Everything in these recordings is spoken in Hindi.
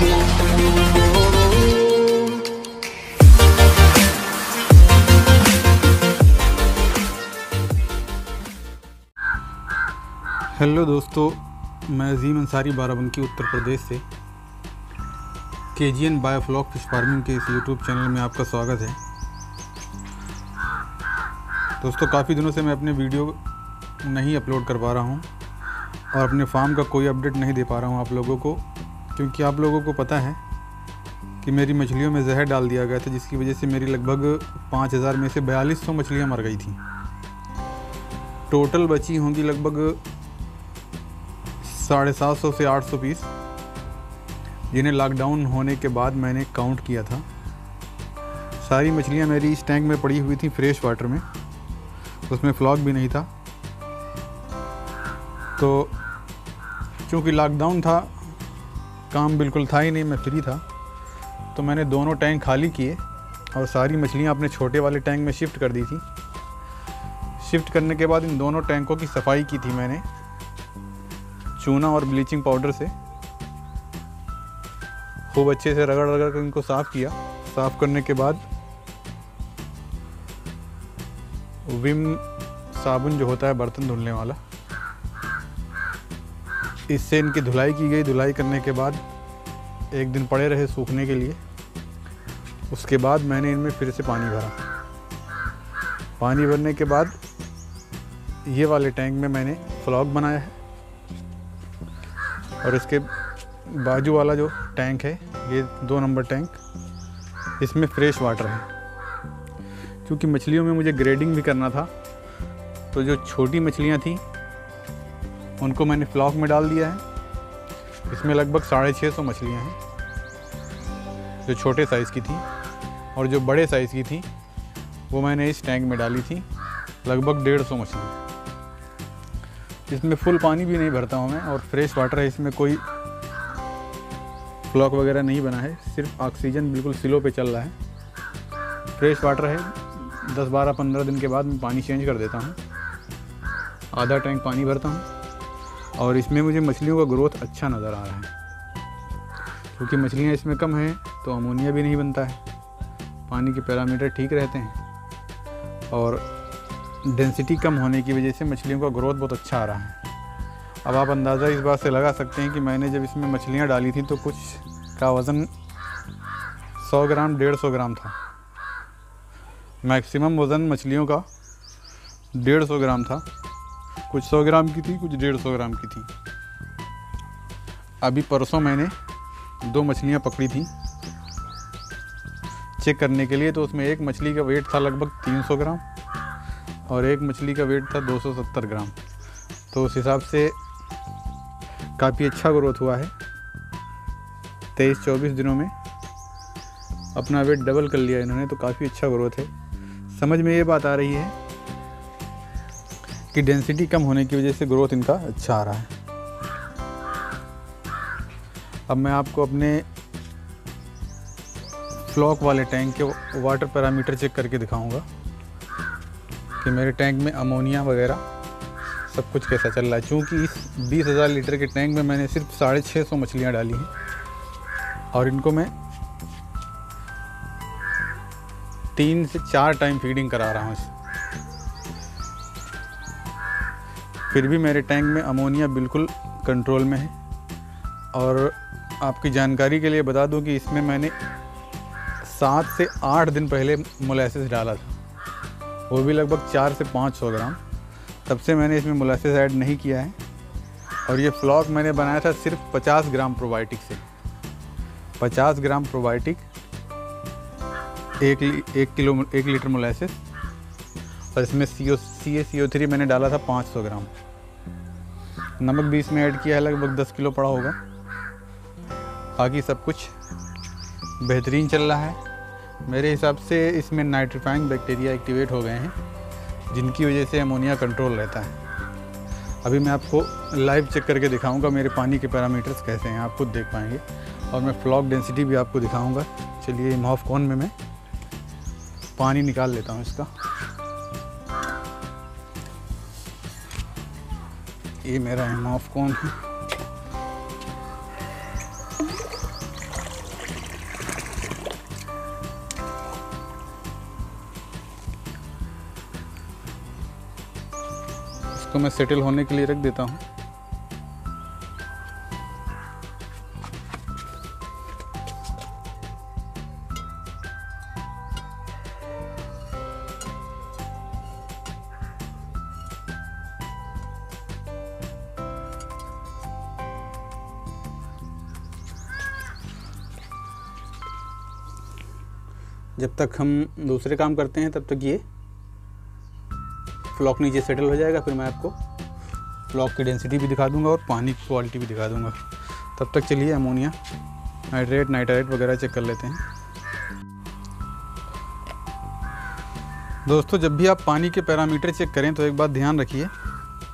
हेलो दोस्तों, मैं अजीम अंसारी बाराबंकी उत्तर प्रदेश से। K G N biofloc fish farming के इस यूट्यूब चैनल में आपका स्वागत है। दोस्तों, काफ़ी दिनों से मैं अपने वीडियो नहीं अपलोड कर पा रहा हूँ और अपने फार्म का कोई अपडेट नहीं दे पा रहा हूँ आप लोगों को। क्योंकि आप लोगों को पता है कि मेरी मछलियों में जहर डाल दिया गया था, जिसकी वजह से मेरी लगभग पाँच हज़ार में से बयालीस सौ मछलियाँ मर गई थी। टोटल बची होंगी लगभग साढ़े सात सौ से आठ सौ पीस, जिन्हें लॉकडाउन होने के बाद मैंने काउंट किया था। सारी मछलियाँ मेरी इस टैंक में पड़ी हुई थी फ्रेश वाटर में। उसमें फ्लॉक भी नहीं था। तो चूँकि लॉकडाउन था काम बिल्कुल था ही नहीं, मैं फ्री था। तो मैंने दोनों टैंक खाली किए और सारी मछलियाँ अपने छोटे वाले टैंक में शिफ्ट कर दी थी। शिफ्ट करने के बाद इन दोनों टैंकों की सफ़ाई की थी मैंने, चूना और ब्लीचिंग पाउडर से। खूब अच्छे से रगड़ रगड़ कर इनको साफ़ किया। साफ़ करने के बाद विम साबुन जो होता है बर्तन धुलने वाला इससे इनकी धुलाई की गई। धुलाई करने के बाद एक दिन पड़े रहे सूखने के लिए। उसके बाद मैंने इनमें फिर से पानी भरा। पानी भरने के बाद ये वाले टैंक में मैंने फ्लॉग बनाया है। और इसके बाजू वाला जो टैंक है, ये दो नंबर टैंक, इसमें फ्रेश वाटर है। क्योंकि मछलियों में मुझे ग्रेडिंग भी करना था तो जो छोटी मछलियाँ थी उनको मैंने फ्लॉक में डाल दिया है। इसमें लगभग साढ़े छः सौ मछलियाँ हैं, जो छोटे साइज़ की थी और जो बड़े साइज़ की थी, वो मैंने इस टैंक में डाली थी, लगभग डेढ़ सौ मछली इसमें फुल पानी भी नहीं भरता हूँ मैं और फ्रेश वाटर है, इसमें कोई फ्लॉक वगैरह नहीं बना है, सिर्फ़ ऑक्सीजन बिल्कुल स्लो पे चल रहा है। फ्रेश वाटर है, दस बारह पंद्रह दिन के बाद मैं पानी चेंज कर देता हूँ। आधा टैंक पानी भरता हूँ। और इसमें मुझे मछलियों का ग्रोथ अच्छा नज़र आ रहा है। क्योंकि मछलियाँ इसमें कम हैं तो अमोनिया भी नहीं बनता है। पानी के पैरामीटर ठीक रहते हैं। और डेंसिटी कम होने की वजह से मछलियों का ग्रोथ बहुत अच्छा आ रहा है। अब आप अंदाज़ा इस बात से लगा सकते हैं कि मैंने जब इसमें मछलियाँ डाली थी तो कुछ का वज़न 100 ग्राम, डेढ़ सौ ग्राम था। मैक्सिमम वज़न मछलियों का डेढ़ सौ ग्राम था। कुछ सौ ग्राम की थी, कुछ डेढ़ सौ ग्राम की थी। अभी परसों मैंने दो मछलियाँ पकड़ी थी। चेक करने के लिए तो उसमें एक मछली का वेट था लगभग 300 ग्राम और एक मछली का वेट था 270 ग्राम। तो उस हिसाब से काफ़ी अच्छा ग्रोथ हुआ है। तेईस चौबीस दिनों में अपना वेट डबल कर लिया इन्होंने तो काफ़ी अच्छा ग्रोथ है। समझ में ये बात आ रही है कि डेंसिटी कम होने की वजह से ग्रोथ इनका अच्छा आ रहा है। अब मैं आपको अपने फ्लॉक वाले टैंक के वाटर पैरामीटर चेक करके दिखाऊँगा कि मेरे टैंक में अमोनिया वगैरह सब कुछ कैसा चल रहा है। चूँकि इस बीस हज़ार लीटर के टैंक में मैंने सिर्फ़ साढ़े छः सौ मछलियाँ डाली हैं और इनको मैं तीन से चार टाइम फीडिंग करा रहा हूँ फिर भी मेरे टैंक में अमोनिया बिल्कुल कंट्रोल में है। और आपकी जानकारी के लिए बता दूँ कि इसमें मैंने सात से आठ दिन पहले मोलेसिस डाला था। वो भी लगभग चार से पाँच सौ ग्राम। तब से मैंने इसमें मोलासेस ऐड नहीं किया है। और ये फ्लॉक मैंने बनाया था सिर्फ़ पचास ग्राम प्रोबायोटिक से। पचास ग्राम प्रोबायोटिक एक एक किलो, एक लीटर मोलासेस और इसमें सी ओ सी ए सी ओ थ्री मैंने डाला था पाँच सौ ग्राम। नमक भी इसमें ऐड किया है, लगभग दस किलो पड़ा होगा। बाकी सब कुछ बेहतरीन चल रहा है। मेरे हिसाब से इसमें नाइट्रीफाइंग बैक्टीरिया एक्टिवेट हो गए हैं, जिनकी वजह से अमोनिया कंट्रोल रहता है। अभी मैं आपको लाइव चेक करके दिखाऊँगा मेरे पानी के पैरामीटर्स कैसे हैं, आप खुद देख पाएँगे। और मैं फ्लॉक डेंसिटी भी आपको दिखाऊँगा। चलिए माफ़ कौन में मैं पानी निकाल लेता हूँ इसका। ये मेरा माफ़ कौन है? इसको मैं सेटल होने के लिए रख देता हूँ। तक हम दूसरे काम करते हैं, तब तक ये फ्लॉक नीचे सेटल हो जाएगा, फिर मैं आपको फ्लॉक की डेंसिटी भी दिखा दूँगा और पानी की क्वालिटी भी दिखा दूँगा। तब तक चलिए अमोनिया नाइट्रेट नाइट्रेट वगैरह चेक कर लेते हैं। दोस्तों, जब भी आप पानी के पैरामीटर चेक करें तो एक बात ध्यान रखिए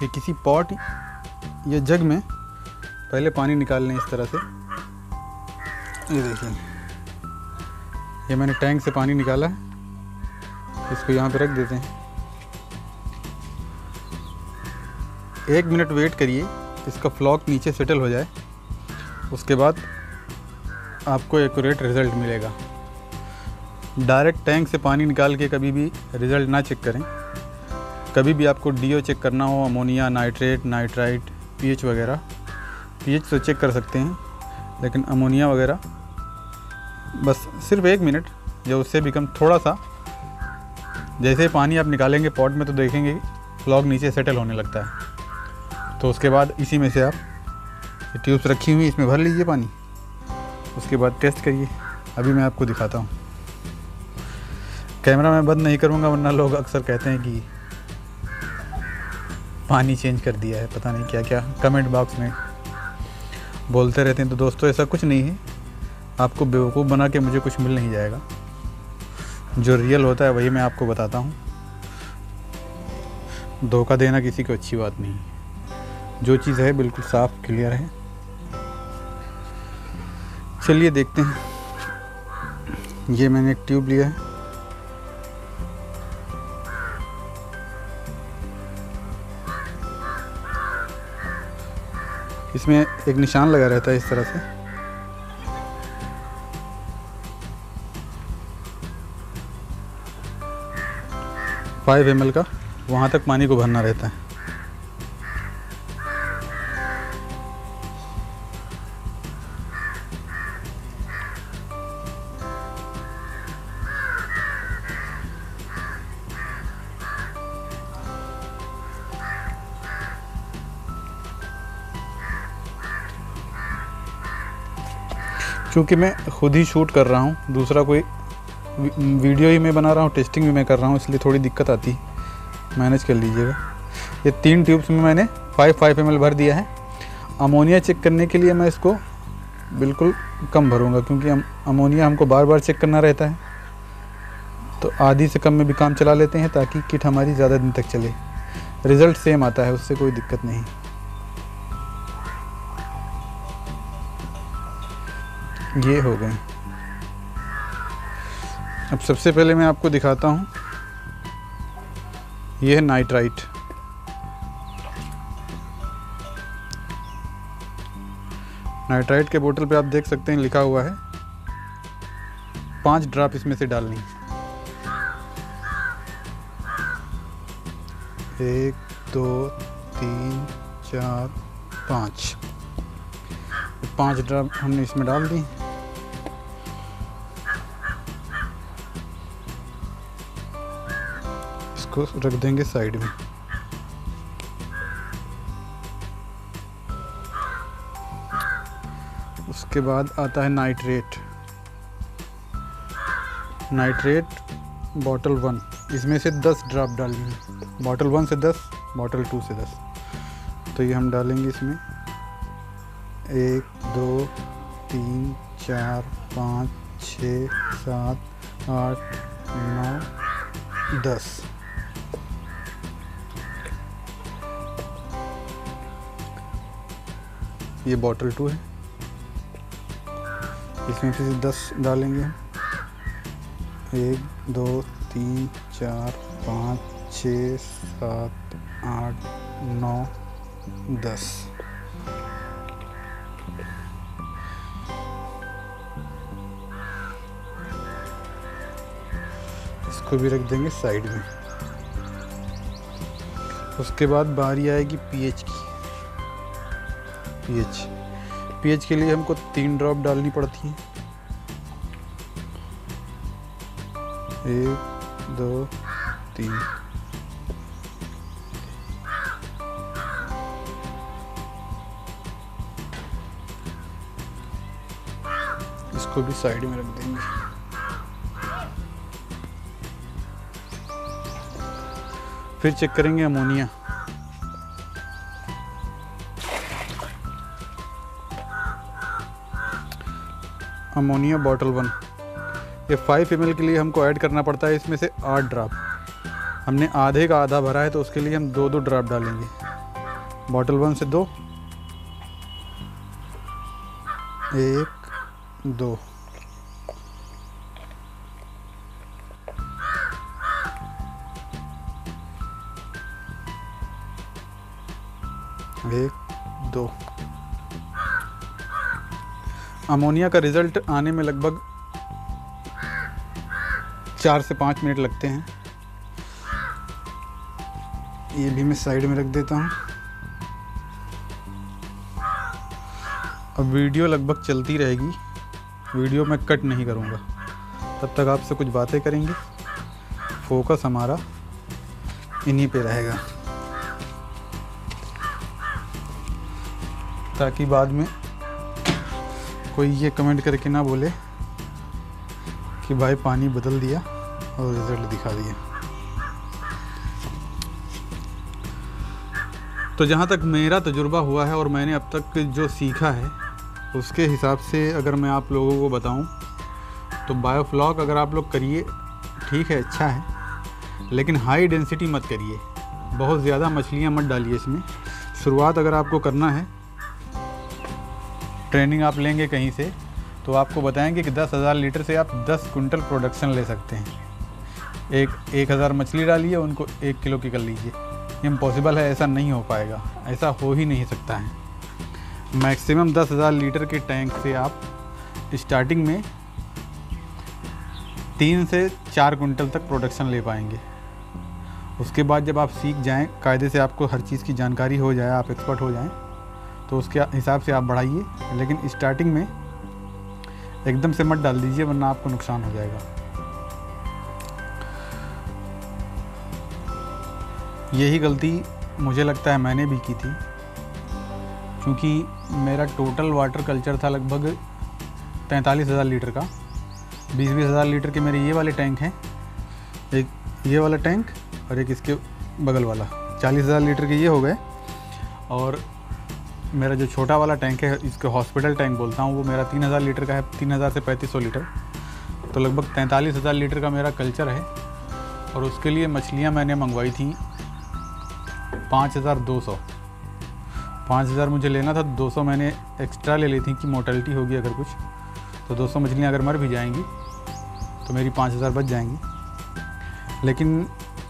कि किसी पॉट या जग में पहले पानी निकाल लें इस तरह से। ये देखिए। ये मैंने टैंक से पानी निकाला इसको यहाँ पे रख देते हैं। एक मिनट वेट करिए, इसका फ्लॉक नीचे सेटल हो जाए। उसके बाद आपको एक्यूरेट रिज़ल्ट मिलेगा। डायरेक्ट टैंक से पानी निकाल के कभी भी रिज़ल्ट ना चेक करें। कभी भी आपको डीओ चेक करना हो अमोनिया नाइट्रेट नाइट्राइट पीएच वगैरह। पीएच तो चेक कर सकते हैं, लेकिन अमोनिया वगैरह बस सिर्फ़ एक मिनट या उससे भी कम थोड़ा सा। जैसे ही पानी आप निकालेंगे पॉट में तो देखेंगे फ्लॉग नीचे सेटल होने लगता है। तो उसके बाद इसी में से आप ट्यूब्स रखी हुई, इसमें भर लीजिए पानी। उसके बाद टेस्ट करिए। अभी मैं आपको दिखाता हूँ। कैमरा मैं बंद नहीं करूँगा, वरना लोग अक्सर कहते हैं कि पानी चेंज कर दिया है, पता नहीं क्या क्या कमेंट बॉक्स में बोलते रहते हैं। तो दोस्तों, ऐसा कुछ नहीं है। आपको बेवकूफ़ बना के मुझे कुछ मिल नहीं जाएगा। जो रियल होता है वही मैं आपको बताता हूँ। धोखा देना किसी को अच्छी बात नहीं। जो चीज़ है बिल्कुल साफ़ क्लियर है। चलिए देखते हैं। ये मैंने एक ट्यूब लिया है। इसमें एक निशान लगा रहता है इस तरह से। फाइव एम का, वहाँ तक पानी को भरना रहता है। क्योंकि मैं खुद ही शूट कर रहा हूँ, दूसरा कोई वीडियो ही मैं बना रहा हूँ, टेस्टिंग भी मैं कर रहा हूँ, इसलिए थोड़ी दिक्कत आती। मैनेज कर लीजिएगा। ये तीन ट्यूब्स में मैंने फाइव फाइव एमएल भर दिया है। अमोनिया चेक करने के लिए मैं इसको बिल्कुल कम भरूँगा, क्योंकि अमोनिया हमको बार बार चेक करना रहता है। तो आधी से कम में भी काम चला लेते हैं, ताकि किट हमारी ज़्यादा दिन तक चले। रिज़ल्ट सेम आता है, उससे कोई दिक्कत नहीं। ये हो गए। अब सबसे पहले मैं आपको दिखाता हूँ। ये है नाइट्राइट नाइट्राइट के बोतल पे आप देख सकते हैं, लिखा हुआ है, पाँच ड्रॉप इसमें से डालनी। एक, दो, तीन, चार, पाँच। पाँच ड्रॉप हमने इसमें डाल दी। इसको रख देंगे साइड में। उसके बाद आता है नाइट्रेट। Nitrate, bottle one. इसमें से दस ड्रॉप डालेंगे। बॉटल वन से दस, बॉटल टू से दस। तो ये हम डालेंगे इसमें। एक, दो, तीन, चार, पाँच, छ, सात, आठ, नौ, दस। ये बॉटल टू है। इसमें फिर दस डालेंगे एक, दो, तीन, चार, पाँच छ सात, आठ, नौ, दस। इसको भी रख देंगे साइड में। उसके बाद बारी आएगी पीएच की। पीएच पीएच के लिए हमको तीन ड्रॉप डालनी पड़ती है। एक, दो, तीन। इसको भी साइड में रख देंगे। फिर चेक करेंगे अमोनिया। Ammonia bottle one. ये फाइव एम के लिए हमको ऐड करना पड़ता है, इसमें से आठ ड्राप हमने आधे का आधा भरा है तो उसके लिए हम दो दो ड्राप डालेंगे। बॉटल वन से दो। एक, दो। अमोनिया का रिज़ल्ट आने में लगभग चार से पाँच मिनट लगते हैं। ये भी मैं साइड में रख देता हूँ। अब वीडियो लगभग चलती रहेगी। वीडियो मैं कट नहीं करूँगा। तब तक आपसे कुछ बातें करेंगे। फोकस हमारा इन्हीं पे रहेगा। ताकि बाद में कोई ये कमेंट करके ना बोले कि भाई पानी बदल दिया और रिज़ल्ट दिखा दिया तो जहाँ तक मेरा तजुर्बा हुआ है और मैंने अब तक जो सीखा है, उसके हिसाब से अगर मैं आप लोगों को बताऊँ तो बायोफ्लॉक अगर आप लोग करिए, ठीक है अच्छा है, लेकिन हाई डेंसिटी मत करिए। बहुत ज़्यादा मछलियाँ मत डालिए इसमें। शुरुआत अगर आपको करना है ट्रेनिंग आप लेंगे कहीं से तो आपको बताएँगे कि दस हज़ार लीटर से आप दस कुंटल प्रोडक्शन ले सकते हैं। एक एक हज़ार मछली डालिए, उनको एक किलो की कर लीजिए। इम्पॉसिबल है, ऐसा नहीं हो पाएगा। ऐसा हो ही नहीं सकता है। मैक्सिमम दस हज़ार लीटर के टैंक से आप स्टार्टिंग में तीन से चार कुंटल तक प्रोडक्शन ले पाएँगे। उसके बाद जब आप सीख जाएँ, कायदे से आपको हर चीज़ की जानकारी हो जाए, आप एक्सपर्ट हो जाएँ तो उसके हिसाब से आप बढ़ाइए, लेकिन स्टार्टिंग में एकदम से मत डाल दीजिए, वरना आपको नुकसान हो जाएगा। यही गलती मुझे लगता है मैंने भी की थी, क्योंकि मेरा टोटल वाटर कल्चर था लगभग तैंतालीस हज़ार लीटर का। बीस बीस हज़ार लीटर के मेरे ये वाले टैंक हैं, एक ये वाला टैंक और एक इसके बगल वाला। चालीस हज़ार लीटर के ये हो गए, और मेरा जो छोटा वाला टैंक है, इसको हॉस्पिटल टैंक बोलता हूँ, वो मेरा तीन हज़ार लीटर का है, तीन हज़ार से पैंतीस सौ लीटर। तो लगभग तैंतालीस हज़ार लीटर का मेरा कल्चर है, और उसके लिए मछलियाँ मैंने मंगवाई थी पाँच हज़ार दो सौ। पाँच हज़ार मुझे लेना था, दो सौ मैंने एक्स्ट्रा ले ली थी कि मोर्टेलिटी होगी अगर कुछ। तो दो सौ मछलियाँ अगर मर भी जाएँगी तो मेरी पाँच हज़ार बच जाएँगी। लेकिन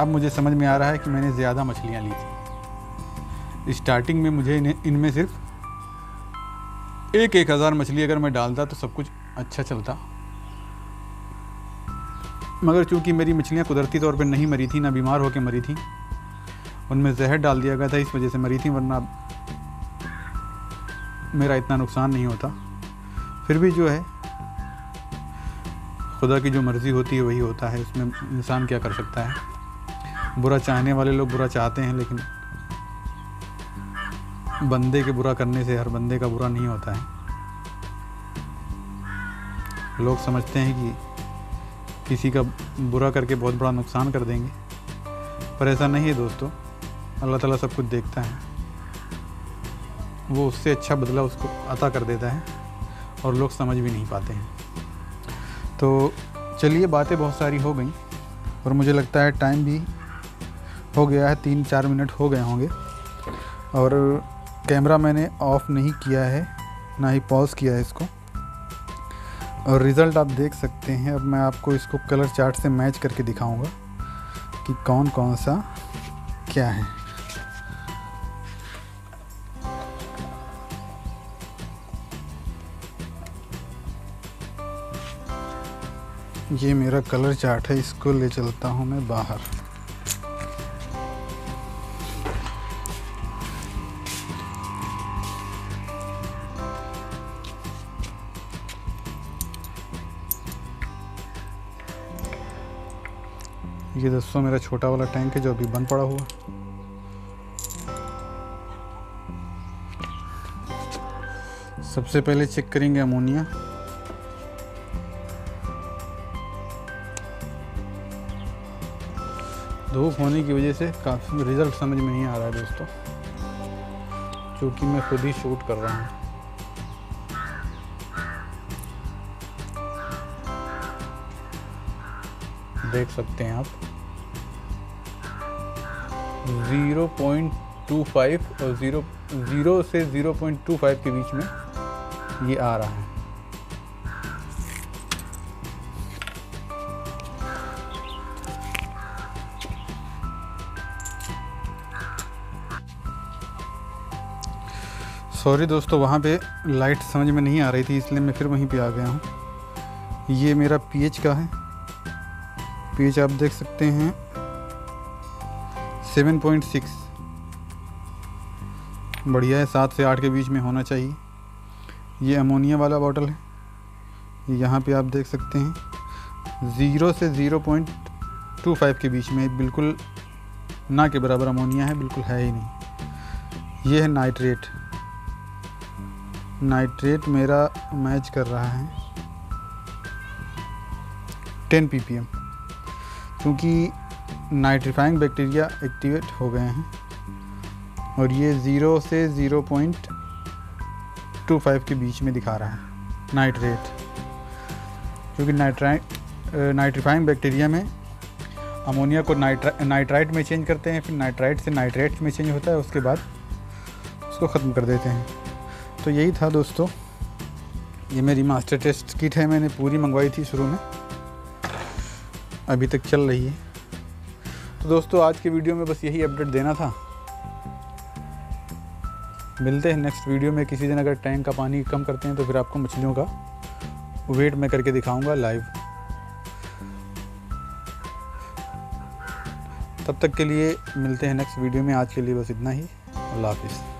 अब मुझे समझ में आ रहा है कि मैंने ज़्यादा मछलियाँ ली थी। स्टार्टिंग में मुझे इनमें सिर्फ़ एक एक हज़ार मछली अगर मैं डालता तो सब कुछ अच्छा चलता। मगर चूँकि मेरी मछलियाँ कुदरती तौर पर नहीं मरी थी, ना बीमार होकर मरी थी, उनमें जहर डाल दिया गया था, इस वजह से मरी थी, वरना मेरा इतना नुकसान नहीं होता। फिर भी जो है, खुदा की जो मर्ज़ी होती है, वही होता है। उसमें इंसान क्या कर सकता है? बुरा चाहने वाले लोग बुरा चाहते हैं, लेकिन बंदे के बुरा करने से हर बंदे का बुरा नहीं होता है। लोग समझते हैं कि किसी का बुरा करके बहुत बड़ा नुकसान कर देंगे। पर ऐसा नहीं है दोस्तों। अल्लाह ताला सब कुछ देखता है। वो उससे अच्छा बदला उसको अता कर देता है और लोग समझ भी नहीं पाते हैं। तो चलिए बातें बहुत सारी हो गई और मुझे लगता है टाइम भी हो गया है, तीन चार मिनट हो गए होंगे। और कैमरा मैंने ऑफ़ नहीं किया है, ना ही पॉज किया है इसको। और रिज़ल्ट आप देख सकते हैं। अब मैं आपको इसको कलर चार्ट से मैच करके दिखाऊँगा कि कौन कौन सा क्या है। ये मेरा कलर चार्ट है, इसको ले चलता हूँ मैं बाहर। ये दोस्तों मेरा छोटा वाला टैंक है जो अभी बंद पड़ा हुआ। सबसे पहले चेक करेंगे अमोनिया धूप होने की वजह से काफ़ी रिज़ल्ट समझ में नहीं आ रहा है दोस्तों क्योंकि मैं खुद ही शूट कर रहा हूँ। देख सकते हैं आप। 0.25 और 0 0 से 0.25 के बीच में ये आ रहा है। सॉरी दोस्तों, वहाँ पे लाइट समझ में नहीं आ रही थी, इसलिए मैं फिर वहीं पे आ गया हूँ। ये मेरा पीएच का है। पीएच आप देख सकते हैं। 7.6 बढ़िया है, सात से आठ के बीच में होना चाहिए। ये अमोनिया वाला बॉटल है। यहाँ पे आप देख सकते हैं। ज़ीरो से ज़ीरो पॉइंट टू फाइव के बीच में बिल्कुल ना के बराबर अमोनिया है, बिल्कुल है ही नहीं। ये है नाइट्रेट। नाइट्रेट मेरा मैच कर रहा है। टेन पी क्योंकि नाइट्रीफाइंग बैक्टीरिया एक्टिवेट हो गए हैं और ये ज़ीरो से ज़ीरो पॉइंट टू फाइव के बीच में दिखा रहा है, नाइट्रेट। क्योंकि नाइट्राइ नाइट्रीफाइंग बैक्टीरिया में अमोनिया को नाइट्रा, नाइट्राइट में चेंज करते हैं, फिर नाइट्राइट से नाइट्रेट में चेंज होता है, उसके बाद उसको ख़त्म कर देते हैं। तो यही था दोस्तों, ये मेरी मास्टर टेस्ट किट है, मैंने पूरी मंगवाई थी शुरू में। अभी तक चल रही है। तो दोस्तों, आज के वीडियो में बस यही अपडेट देना था। मिलते हैं नेक्स्ट वीडियो में। किसी दिन अगर टैंक का पानी कम करते हैं तो फिर आपको मछलियों का वेट मैं करके दिखाऊँगा लाइव तब तक के लिए मिलते हैं नेक्स्ट वीडियो में। आज के लिए बस इतना ही। अल्लाह हाफिज़।